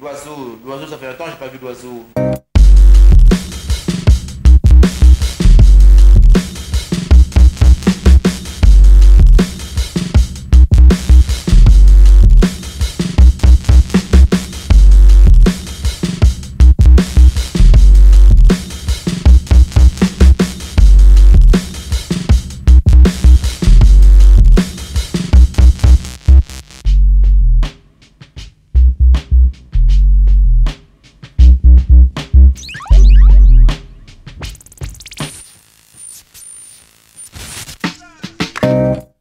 Fait longtemps que j'ai pas vu l'oiseau. Bye.